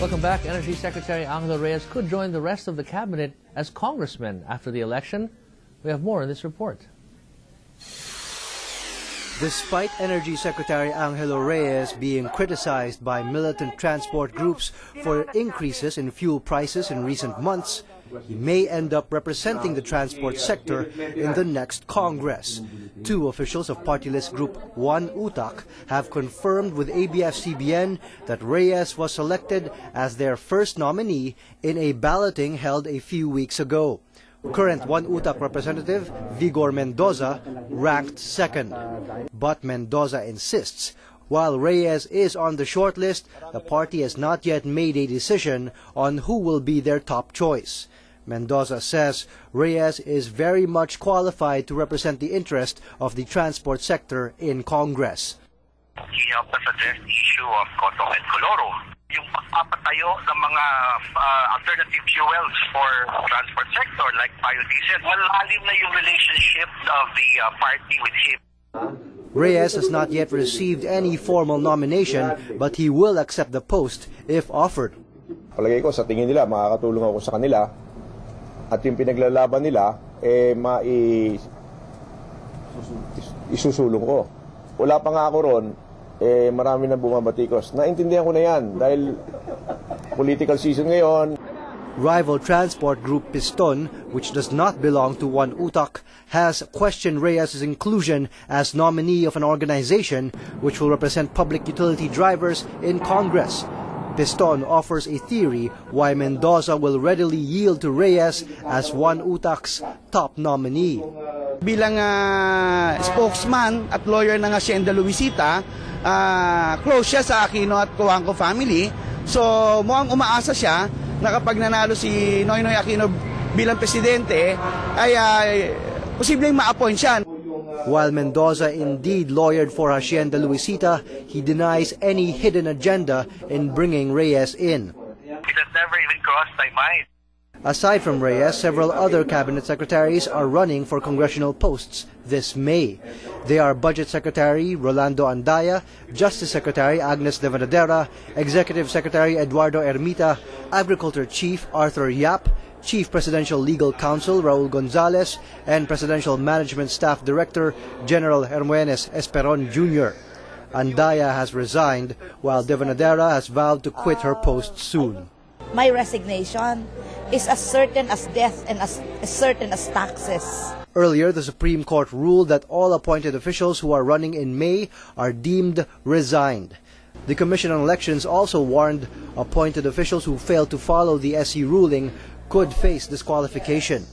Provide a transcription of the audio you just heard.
Welcome back. Energy Secretary Angelo Reyes could join the rest of the cabinet as congressman after the election. We have more in this report. Despite Energy Secretary Angelo Reyes being criticized by militant transport groups for increases in fuel prices in recent months, he may end up representing the transport sector in the next Congress. Two officials of party list group One Utak have confirmed with ABS-CBN that Reyes was selected as their first nominee in a balloting held a few weeks ago. Current One Utak representative Vigor Mendoza ranked second. But Mendoza insists while Reyes is on the short list, the party has not yet made a decision on who will be their top choice. Mendoza says Reyes is very much qualified to represent the interest of the transport sector in Congress. He helped us address the issue of kotong and colorum. Yung pagpapatayo ng mga uh, alternative fuels for transport sector like biodiesel, malalim na yung relationship of the uh, party with him. Reyes has not yet received any formal nomination, but he will accept the post if offered. Palagay ko sa tingin nila makakatulong ako sa kanila at yung pinaglalaban nila eh mai isusulong ko. Wala pa nga ako ron, eh marami na bumabatikos. Naintindihan ko na yan dahil political season ngayon. Rival transport group Piston, which does not belong to One Utak, has questioned Reyes' inclusion as nominee of an organization which will represent public utility drivers in Congress. Piston offers a theory why Mendoza will readily yield to Reyes as One Utak's top nominee. Bilang uh, spokesman at lawyer ng Hacienda Luisita, uh, close siya sa Aquino at Cojuangco family. So mukhang umaasa siya na kapag nanalo si Noynoy Aquino bilang presidente, ay uh, posibleng ma-appoint siya. While Mendoza indeed lawyered for Hacienda Luisita, he denies any hidden agenda in bringing Reyes in. It has never even crossed my mind. Aside from Reyes, several other cabinet secretaries are running for congressional posts this May. They are Budget Secretary Rolando Andaya, Justice Secretary Agnes Devanadera, Executive Secretary Eduardo Ermita, Agriculture Chief Arthur Yap, Chief Presidential Legal Counsel Raul Gonzalez, and Presidential Management Staff Director General Hermogenes Esperon Jr. Andaya has resigned, while Devanadera has vowed to quit her post soon. My resignation is as certain as death and as, as certain as taxes. Earlier, the Supreme Court ruled that all appointed officials who are running in May are deemed resigned. The Commission on Elections also warned appointed officials who fail to follow the SC ruling could face disqualification.